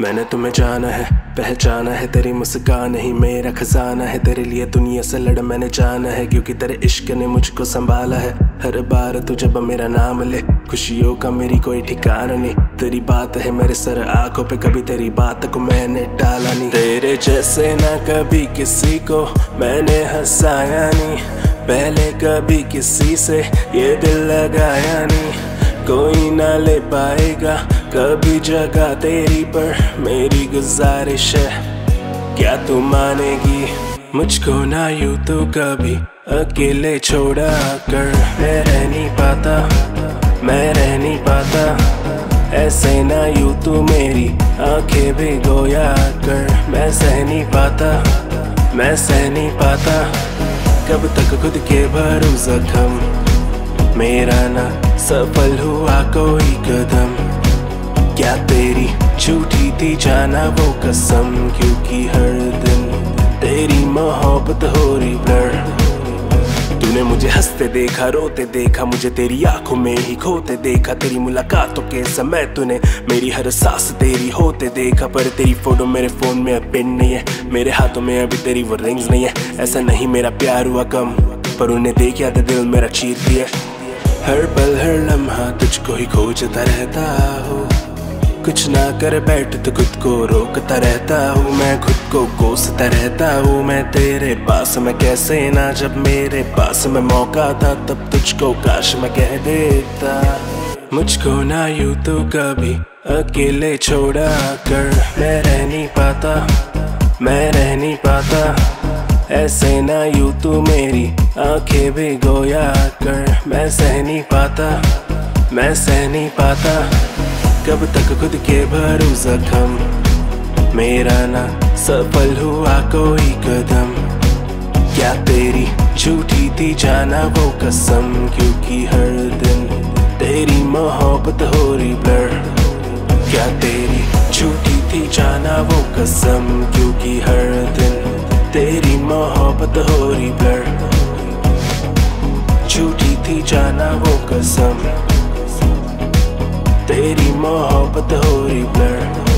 मैंने तुम्हें जाना है, पहचाना है तेरी मुस्कान ही मेरा खजाना है। तेरे लिए दुनिया से लड़ मैंने जाना है, क्योंकि तेरे इश्क ने मुझको संभाला है। हर बार तू जब मेरा नाम ले, खुशियों का मेरी कोई ठिकाना नहीं। तेरी बात है मेरे सर आँखों पे, कभी तेरी बात को मैंने डाला नहीं। तेरे जैसे ना कभी किसी को मैंने हंसाया नहीं। पहले कभी किसी से ये दिल लगाया नहीं। कोई ना ले पाएगा कभी जगह तेरी पर मेरी गुजारिश है। क्या तू मानेगी? मुझको ना यू तो कभी अकेले छोड़ा कर। मैं रह नहीं पाता, मैं रह नहीं पाता। ऐसे ना यू तू मेरी आँखें भी गोया कर। मैं सह नहीं पाता, मैं सह नहीं पाता। कब तक खुद के भरू जख्म। मेरा ना सफल हुआ कोई कदम। क्या तेरी, झूठी थी जाना वो कसम, क्योंकि हर दिन तेरी मोहब्बत हो रही तूने मुझे हँसते देखा, रोते देखा, मुझे तेरी आँखों में ही खोते देखा, तेरी मुलाकातों के समय तूने मेरी हर सांस तेरी होते देखा, पर तेरी फ़ोटो मेरे फ़ोन में अब पिन नहीं है, मेरे हाथों में अभी तेरी वो रिंग्स नहीं है। ऐसा नहीं मेरा प्यार हुआ कम, पर उन्हें देखा तो दिल मेरा चीर दिया हर पल, हर लम्हा तुझको ही खोजता रहता हूँ। कुछ ना कर बैठ तो खुद को रोकता रहता हूँ मैं, खुद को कोसता रहता हूँ मैं। तेरे पास में कैसे ना, जब मेरे पास में मौका था, तब तुझको काश मैं कह देता। मुझको ना यू तो कभी अकेले छोड़ा कर। मैं रह नहीं पाता, मैं रह नहीं पाता। ऐसे ना यू तू मेरी आँखें भी गोया कर। मैं सह नहीं पाता, मैं सह नहीं पाता। कब तक खुद के भरू जख्म मेरा ना सफल हुआ कोई कदम। क्या तेरी झूठी थी जाना वो कसम? क्योंकि हर दिन तेरी मोहब्बत हो रही ब्लर। क्या तेरी झूठी थी जाना वो कसम? क्योंकि हर दिन तेरी मोहब्बत हो रही ब्लर। झूठी थी जाना वो कसम। तेरी मोहब्बत हो रही ब्लर